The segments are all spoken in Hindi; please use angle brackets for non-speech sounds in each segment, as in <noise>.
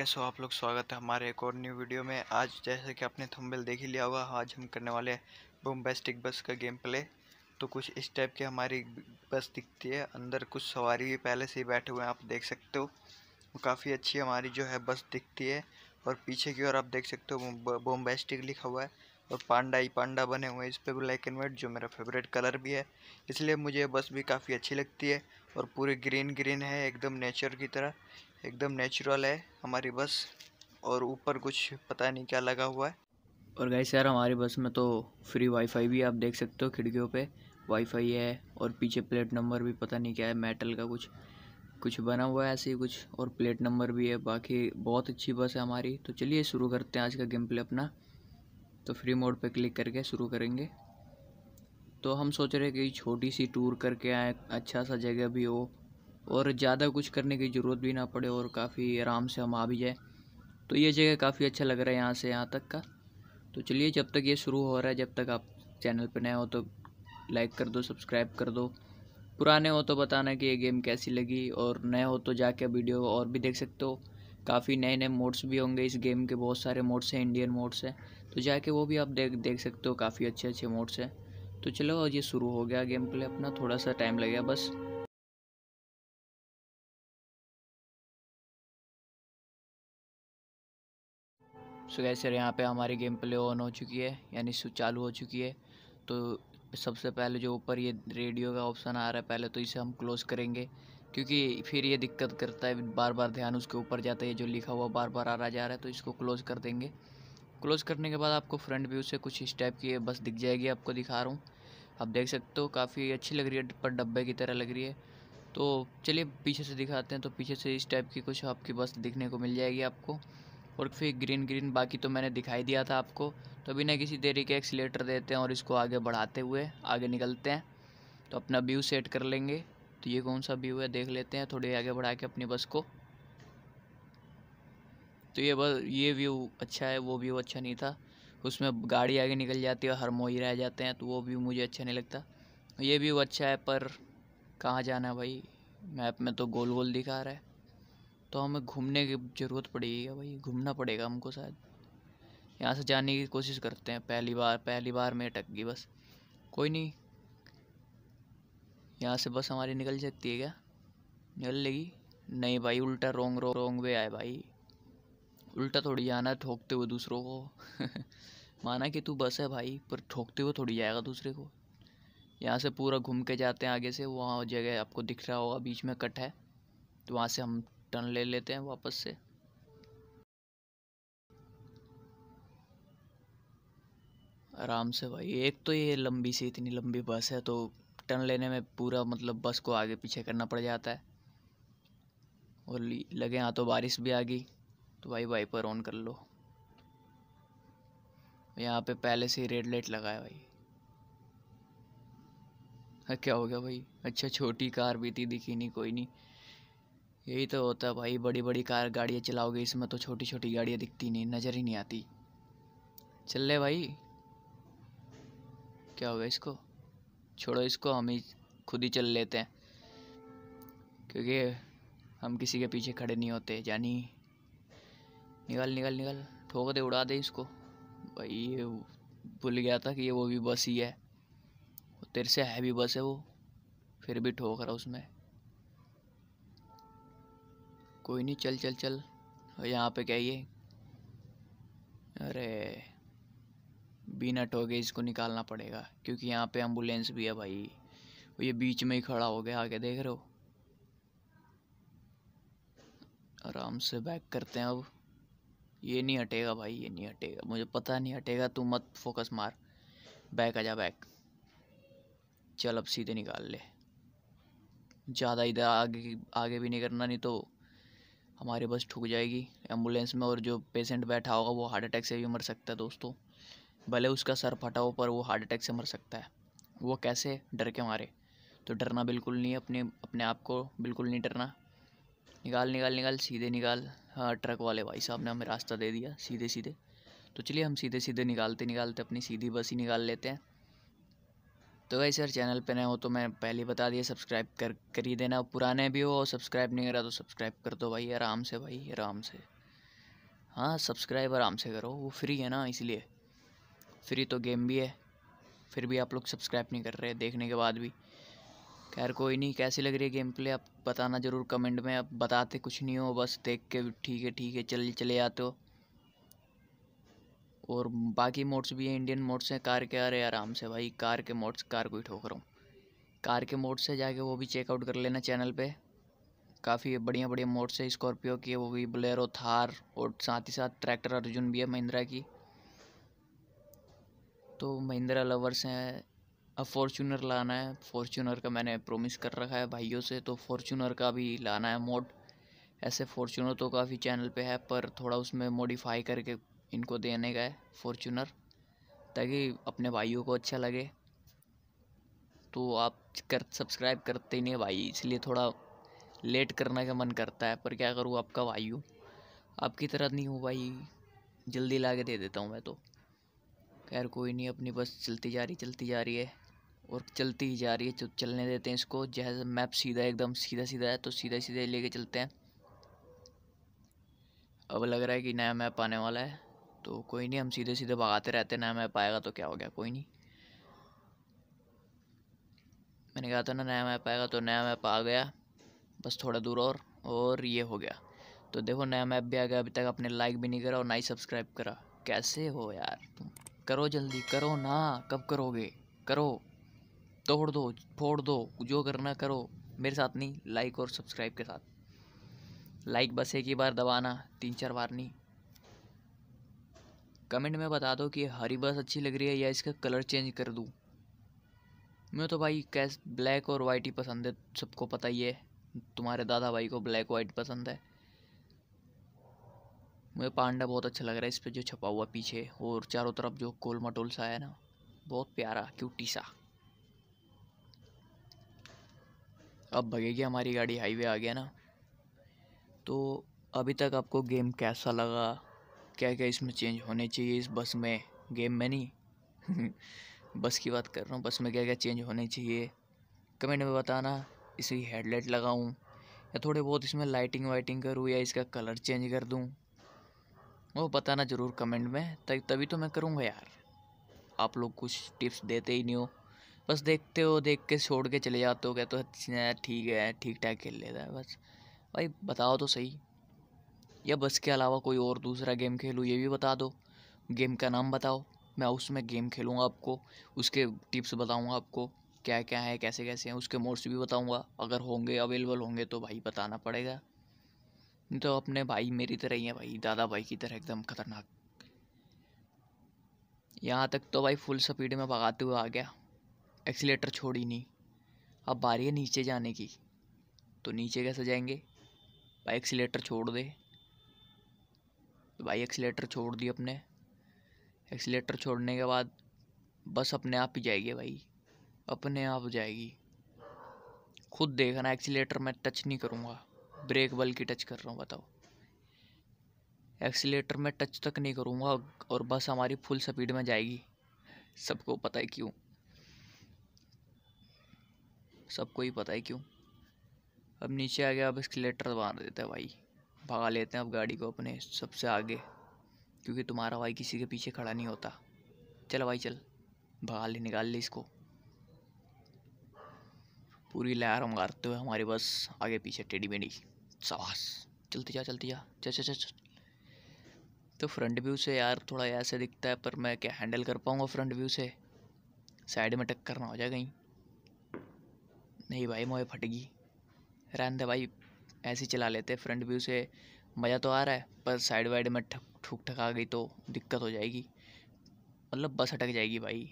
कैसे हो आप लोग? स्वागत है हमारे एक और न्यू वीडियो में। आज जैसे कि आपने थंबनेल देख ही लिया होगा, आज हम करने वाले बोम्बेस्टिक बस का गेम प्ले तो कुछ इस टाइप की हमारी बस दिखती है। अंदर कुछ सवारी भी पहले से ही बैठे हुए हैं, आप देख सकते हो। काफ़ी अच्छी हमारी जो है बस दिखती है। और पीछे की ओर आप देख सकते हो बोम्बेस्टिक लिखा हुआ है। और पांडा ही पांडा बने हुए हैं, इस पर ब्लैक एंड वाइट जो मेरा फेवरेट कलर भी है। इसलिए मुझे बस भी काफ़ी अच्छी लगती है। और पूरी ग्रीन ग्रीन है, एकदम नेचर की तरह। एकदम नेचुरल है हमारी बस और ऊपर कुछ पता नहीं क्या लगा हुआ है। और गैस यार, हमारी बस में तो फ्री वाईफाई भी आप देख सकते हो खिड़कियों पे। वाईफाई है और पीछे प्लेट नंबर भी पता नहीं क्या है मेटल का कुछ कुछ बना हुआ है ऐसे ही कुछ, और प्लेट नंबर भी है। बाकी बहुत अच्छी बस है हमारी। तो चलिए शुरू करते हैं आज का गेम प्ले अपना। तो फ्री मोड पे क्लिक करके शुरू करेंगे। तो हम सोच रहे कि छोटी सी टूर करके आए अच्छा सा जगह भी हो। और ज़्यादा कुछ करने की ज़रूरत भी ना पड़े और काफ़ी आराम से हम आ भी जाए। तो ये जगह काफ़ी अच्छा लग रहा है यहाँ से यहाँ तक का। तो चलिए, जब तक ये शुरू हो रहा है, जब तक आप चैनल पर नए हो तो लाइक कर दो, सब्सक्राइब कर दो। पुराने हो तो बताना कि ये गेम कैसी लगी और नए हो तो जाके वीडियो और भी देख सकते हो। काफ़ी नए नए मोड्स भी होंगे इस गेम के, बहुत सारे मोड्स हैं, इंडियन मोड्स हैं। तो जाके वो भी आप देख देख सकते हो, काफ़ी अच्छे अच्छे मोड्स हैं। तो चलो ये शुरू हो गया गेम प्ले, अपना थोड़ा सा टाइम लगेगा, बस। सो गैस यहाँ पे हमारी गेम प्ले ऑन हो चुकी है, यानी चालू हो चुकी है। तो सबसे पहले जो ऊपर ये रेडियो का ऑप्शन आ रहा है, पहले तो इसे हम क्लोज़ करेंगे, क्योंकि फिर ये दिक्कत करता है बार बार ध्यान उसके ऊपर जाता है जो लिखा हुआ बार बार आ रहा जा रहा है तो इसको क्लोज़ कर देंगे। क्लोज़ करने के बाद आपको फ्रंट व्यू से कुछ इस टाइप की बस दिख जाएगी, आपको दिखा रहा हूँ। आप देख सकते हो, काफ़ी अच्छी लग रही है, पर डब्बे की तरह लग रही है। तो चलिए, पीछे से दिखाते हैं तो पीछे से इस टाइप की कुछ आपकी बस दिखने को मिल जाएगी आपको। और फिर ग्रीन ग्रीन बाकी तो मैंने दिखाई दिया था आपको। तो बिना किसी देरी के एक्सीटर देते हैं और इसको आगे बढ़ाते हुए आगे निकलते हैं। तो अपना व्यू सेट कर लेंगे। तो ये कौन सा व्यू है देख लेते हैं थोड़ी आगे बढ़ा के अपनी बस को। तो ये बस, ये व्यू अच्छा है, वो व्यू अच्छा नहीं था। उसमें गाड़ी आगे निकल जाती है हर मोही रह जाते हैं तो वो व्यू मुझे अच्छा नहीं लगता। ये व्यू अच्छा है पर कहाँ जाना है भाई? मैप में तो गोल गोल दिखा रहा है। तो हमें घूमने की ज़रूरत पड़ेगी भाई घूमना पड़ेगा हमको शायद। यहाँ से जाने की कोशिश करते हैं, पहली बार पहली बार में अटक गई बस। कोई नहीं। यहाँ से बस हमारी निकल सकती है क्या? निकल लेगी। नहीं भाई, उल्टा रोंग रो रोंग वे आए भाई। उल्टा थोड़ी जाना है ठोकते हुए दूसरों को। <laughs> माना कि तू बस है भाई, पर ठोकते हुए थोड़ी जाएगा दूसरे को। यहाँ से पूरा घूम के जाते हैं आगे से, वहाँ जगह आपको दिख रहा होगा, बीच में कट है। तो वहाँ से हम टर्न ले लेते हैं वापस से। आराम से भाई, एक तो ये लंबी सी, इतनी लंबी बस है तो टर्न लेने में पूरा मतलब बस को आगे पीछे करना पड़ जाता है। और लगे यहाँ तो बारिश भी आ गई तो भाई वाइपर ऑन कर लो। यहाँ पे पहले से ही रेड लाइट लगा है भाई। हाँ क्या हो गया भाई? अच्छा छोटी कार भी थी, दिखी नहीं, कोई नहीं। यही तो होता है भाई बड़ी बड़ी कार गाड़ियाँ चलाओगे, इसमें तो छोटी छोटी गाड़ियाँ दिखती नहीं, नज़र ही नहीं आती। चल ले भाई। क्या होगा इसको? छोड़ो इसको, हम ही खुद ही चल लेते हैं। क्योंकि हम किसी के पीछे खड़े नहीं होते, जानी। निकल निकल निकल। ठोक दे, उड़ा दे इसको। भाई, ये भूल गया था कि ये वो भी बस ही है। तेरे से हैवी बस है वो। फिर भी ठोक रहा उसमें। कोई नहीं, चल चल चल। यहाँ पे क्या ये? अरे, बिना टोके इसको निकालना पड़ेगा, क्योंकि यहाँ पे एंबुलेंस भी है भाई। ये बीच में ही खड़ा हो गया, आगे देख रहे हो? आराम से बैक करते हैं अब। ये नहीं हटेगा भाई, ये नहीं हटेगा। मुझे पता नहीं हटेगा, तू मत फोकस मार। बैक आ जा बैक चल अब सीधे निकाल ले। ज़्यादा इधर आगे आगे भी नहीं करना, नहीं तो हमारी बस ठुक जाएगी एंबुलेंस में और जो पेशेंट बैठा होगा वो हार्ट अटैक से भी मर सकता है दोस्तों। भले उसका सर फटा हो, पर वो हार्ट अटैक से मर सकता है। वो कैसे डर के मारे? तो डरना बिल्कुल नहीं अपने अपने आप को बिल्कुल नहीं डरना। निकाल निकाल निकाल, सीधे निकाल। हाँ ट्रक वाले भाई साहब ने हमें रास्ता दे दिया, सीधे सीधे। तो चलिए हम सीधे सीधे निकालते निकालते अपनी सीधी बस ही निकाल लेते हैं। तो भाई सर चैनल पे नए हो तो मैं पहले बता दिया, सब्सक्राइब कर कर ही देना। पुराने भी हो और सब्सक्राइब नहीं करा तो सब्सक्राइब कर दो भाई, आराम से भाई, आराम से। हाँ सब्सक्राइब आराम से करो, वो फ्री है ना, इसलिए। फ्री तो गेम भी है, फिर भी आप लोग सब्सक्राइब नहीं कर रहे देखने के बाद भी। खैर, कोई नहीं, कैसी लग रही है गेम प्ले आप बताना ज़रूर कमेंट में, आप बताते कुछ नहीं हो, बस देख के ठीक है ठीक है, चल, चले जाते हो। और बाकी मोड्स भी हैं इंडियन मोड्स हैं कार के आ रहे आराम से भाई कार के मोड्स कार को ही ठोक रहा हूँ। कार के मोड से जाके वो भी चेकआउट कर लेना चैनल पे। काफ़ी बढ़िया बढ़िया मोड्स है स्कॉर्पियो की वो भी बुलेरो थार और साथ ही साथ ट्रैक्टर अर्जुन भी है महिंद्रा की। तो महिंद्रा लवर्स हैं, अब फॉर्चूनर लाना है। फॉर्चूनर का मैंने प्रोमिस कर रखा है भाइयों से तो फॉर्चूनर का भी लाना है मोड ऐसे फॉर्चूनर तो काफ़ी चैनल पे है, पर थोड़ा उसमें मॉडिफाई करके इनको देने का है फॉर्चूनर ताकि अपने भाइयों को अच्छा लगे। तो आप कर सब्सक्राइब करते ही नहीं भाई, इसलिए थोड़ा लेट करने का मन करता है, पर क्या करूँ आपका भाई हूँ। आपकी तरह नहीं हूँ भाई, जल्दी ला के दे देता हूँ मैं तो। खैर, कोई नहीं, अपनी बस चलती जा रही, चलती जा रही है, और चलती ही जा रही है चलने देते हैं इसको, जैसे मैप सीधा, एकदम सीधा सीधा है तो सीधा सीधा लेके चलते हैं। अब लग रहा है कि नया मैप आने वाला है। तो कोई नहीं, हम सीधे सीधे भगाते रहते नया मैप आएगा तो क्या हो गया, कोई नहीं। मैंने कहा था ना नया मैप आएगा तो नया मैप आ गया, बस थोड़ा दूर और और ये हो गया। तो देखो नया मैप भी आ गया अभी तक आपने लाइक भी नहीं करा और ना ही सब्सक्राइब करा। कैसे हो यार तुम? करो जल्दी, करो ना, कब करोगे? करो। तोड़ दो, फोड़ दो, जो करना करो। मेरे साथ नहीं लाइक और सब्सक्राइब के साथ। लाइक बस एक ही बार दबाना तीन चार बार नहीं। कमेंट में बता दो कि हरी बस अच्छी लग रही है या इसका कलर चेंज कर दूँ। मैं तो भाई कैस, ब्लैक और वाइट ही पसंद है, सबको पता ही है। तुम्हारे दादा भाई को ब्लैक वाइट पसंद है। मुझे पांडा बहुत अच्छा लग रहा है, इस पर जो छपा हुआ पीछे, और चारों तरफ़ जो गोल मटोल सा है ना, बहुत प्यारा क्यूटी सा। अब भगेगी हमारी गाड़ी हाईवे आ गया ना। तो अभी तक आपको गेम कैसा लगा? क्या क्या इसमें चेंज होने चाहिए इस बस में? गेम में नहीं। <laughs> बस की बात कर रहा हूँ, बस में क्या क्या चेंज होने चाहिए? कमेंट में बताना इसकी हेडलाइट लगाऊँ, या थोड़े बहुत इसमें लाइटिंग वाइटिंग करूँ, या इसका कलर चेंज कर दूँ। वो बताना ज़रूर कमेंट में तभी तो मैं करूँगा यार। आप लोग कुछ टिप्स देते ही नहीं हो। बस देखते हो, देख के छोड़ के चले जाते हो क्या तो ठीक है ठीक ठाक खेल लेता है, बस। भाई, बताओ तो सही। या बस के अलावा कोई और दूसरा गेम खेलूँ, ये भी बता दो। गेम का नाम बताओ। मैं उसमें गेम खेलूँगा आपको, उसके टिप्स बताऊँगा आपको क्या क्या है कैसे कैसे हैं, उसके मोड्स भी बताऊँगा। अगर होंगे, अवेलेबल होंगे तो भाई बताना पड़ेगा। तो अपने भाई मेरी तरह ही है भाई, दादा भाई की तरह एकदम खतरनाक। यहाँ तक तो भाई फुल स्पीड में भगाते हुए आ गया। एक्सीटर छोड़ी नहीं। अब बारी है नीचे जाने की। तो नीचे कैसे जाएँगे? भाई एक्सीटर छोड़ दे। तो भाई एक्सीटर छोड़ दी अपने। एक्सीटर छोड़ने के बाद बस अपने आप ही जाएगी भाई। अपने आप जाएगी। खुद देखना एक्सीटर मैं टच नहीं करूँगा। ब्रेक बल की टच कर रहा हूँ, बताओ। एक्सीटर में टच तक नहीं करूँगा और बस हमारी फुल स्पीड में जाएगी। सबको पता है क्यों? सबको ही पता है क्यों? अब नीचे आ गया, अब एक्सीटर मार देते हैं भाई। भगा लेते हैं अब गाड़ी को अपने सबसे आगे, क्योंकि तुम्हारा भाई किसी के पीछे खड़ा नहीं होता। चल भाई चल, भगा ले, निकाल ले इसको। पूरी लहर मारते हुए हमारी बस आगे पीछे टेढ़ी मेढ़ी। सवास चलती जा चलती जा। चल चल चल तो फ्रंट व्यू से यार थोड़ा ऐसे दिखता है, पर मैं क्या हैंडल कर पाऊँगा फ्रंट व्यू से? साइड में टक्कर ना हो जाए कहीं। नहीं भाई मोए फटेगी रहने दे भाई। ऐसे चला लेते हैं। फ्रंट व्यू से मज़ा तो आ रहा है, पर साइड वाइड में ठक, ठुक ठक आ गई तो दिक्कत हो जाएगी। मतलब बस अटक जाएगी भाई।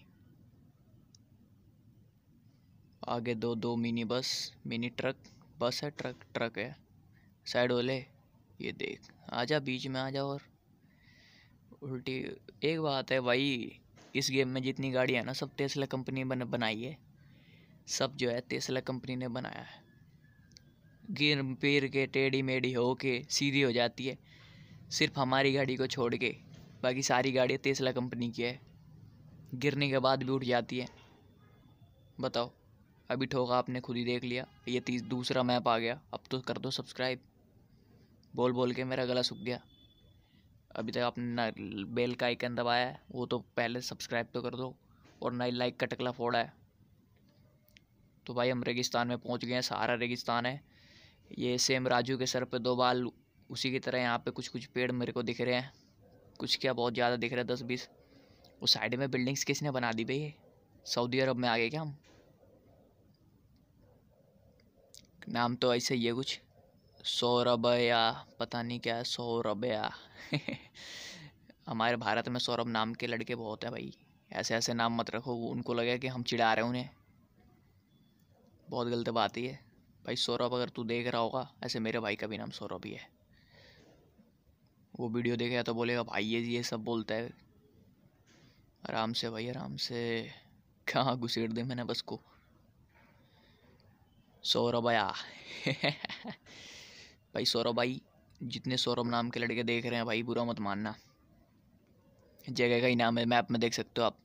आगे दो दो mini bus mini truck bus है ट्रक ट्रक है। साइड वाले, ये देख आजा बीच में, आ जा और। उल्टी, एक बात है भाई, इस गेम में जितनी गाड़ियाँ ना, सब टेस्ला कंपनी बन, बनाई है। सब जो है तेसला कंपनी ने बनाया है। गिर, पीर के, टेढ़ी मेढ़ी हो के सीधी हो जाती है। सिर्फ़ हमारी गाड़ी को छोड़ के, बाकी सारी गाड़ियाँ तेसला कंपनी की है। गिरने के बाद भी उठ जाती है। बताओ, अभी ठोका आपने खुद ही देख लिया, ये तीस, दूसरा मैप आ गया, अब तो कर दो सब्सक्राइब बोल बोल के मेरा गला सूख गया। अभी तक आपने ना बेल का आइकन दबाया है, वो तो पहले सब्सक्राइब तो कर दो, और ना ही लाइक का टकला फोड़ा है। तो भाई, हम रेगिस्तान में पहुँच गए हैं, सारा रेगिस्तान है। ये सेम राजू के सर पे दो बाल, उसी की तरह यहाँ पे कुछ कुछ पेड़ मेरे को दिख रहे हैं। कुछ क्या बहुत ज़्यादा दिख रहा है दस बीस उस साइड में बिल्डिंग्स किसने बना दी भाई? सऊदी अरब में आ गए क्या हम? नाम तो ऐसे ही है कुछ। सौरभ या पता नहीं क्या सौरभ या <laughs> हमारे भारत में सौरभ नाम के लड़के बहुत हैं भाई। ऐसे ऐसे नाम मत रखो, उनको लगे कि हम चिढ़ा रहे हैं उन्हें। बहुत गलत बात ही है। भाई सौरभ अगर तू देख रहा होगा, ऐसे मेरे भाई का भी नाम सौरभ ही है। वो वीडियो देखेगा तो बोलेगा, भाई ये ये सब बोलता है। आराम से भाई, आराम से। कहाँ घुसेड़ दे मैंने बस को? सौरभ आया। <laughs> भाई सौरभ भाई, जितने सौरभ नाम के लड़के देख रहे हैं भाई, बुरा मत मानना। जगह का ही नाम है, मैप में देख सकते हो आप।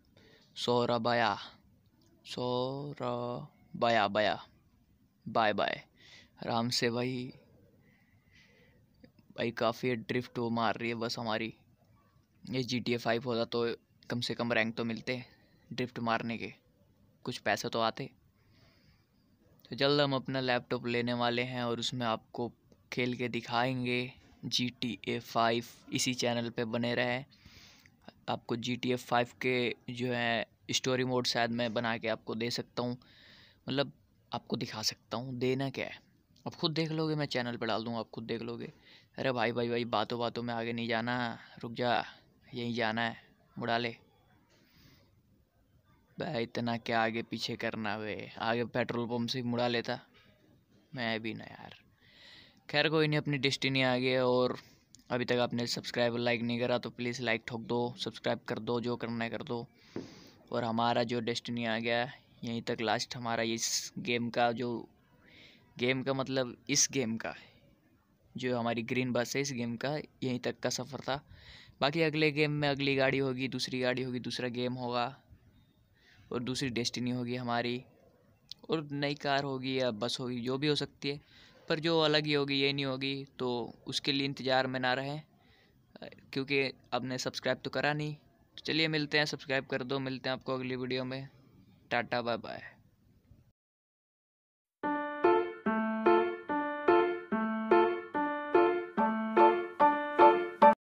सौरभ आया। सौरभ बाया बाया बाय बाय आराम से भाई। भाई काफ़ी ड्रिफ्ट वो मार रही है बस हमारी। ये जी टी ए फाइव होता तो कम से कम रैंक तो मिलते ड्रिफ्ट मारने के। कुछ पैसे तो आते। तो जल्द हम अपना लैपटॉप लेने वाले हैं और उसमें आपको खेल के दिखाएँगे जी टी ए फाइव इसी चैनल पे बने रहे। आपको जी टी ए फाइव के जो है स्टोरी मोड शायद मैं बना के आपको दे सकता हूँ। मतलब आपको दिखा सकता हूँ, देना क्या है? आप खुद देख लोगे, मैं चैनल पर डाल दूँगा, आप खुद देख लोगे। अरे भाई भाई भाई, बातों बातों में आगे नहीं जाना, रुक जा, यहीं जाना है, मुड़ा ले। भाई इतना क्या आगे पीछे करना वे? आगे पेट्रोल पंप से मुड़ा लेता। मैं भी ना यार। खैर, कोई नहीं, अपनी डेस्टिनी आ गई और अभी तक आपने सब्सक्राइब लाइक नहीं करा तो प्लीज़ लाइक ठोक दो, सब्सक्राइब कर दो, जो करना है कर दो। और हमारा जो डेस्टिनी आ गया यहीं तक लास्ट हमारा इस गेम का जो गेम का मतलब इस गेम का है। जो हमारी ग्रीन बस है, इस गेम का यहीं तक का सफ़र था। बाकी अगले गेम में अगली गाड़ी होगी, दूसरी गाड़ी होगी, दूसरा गेम होगा, और दूसरी डेस्टिनी होगी हमारी। और नई कार होगी या बस होगी, जो भी हो सकती है। पर जो अलग ही होगी ये नहीं होगी तो उसके लिए इंतज़ार में ना रहें। क्योंकि आपने सब्सक्राइब तो करा नहीं। तो चलिए मिलते हैं सब्सक्राइब कर दो। मिलते हैं आपको अगली वीडियो में। Tata bye bye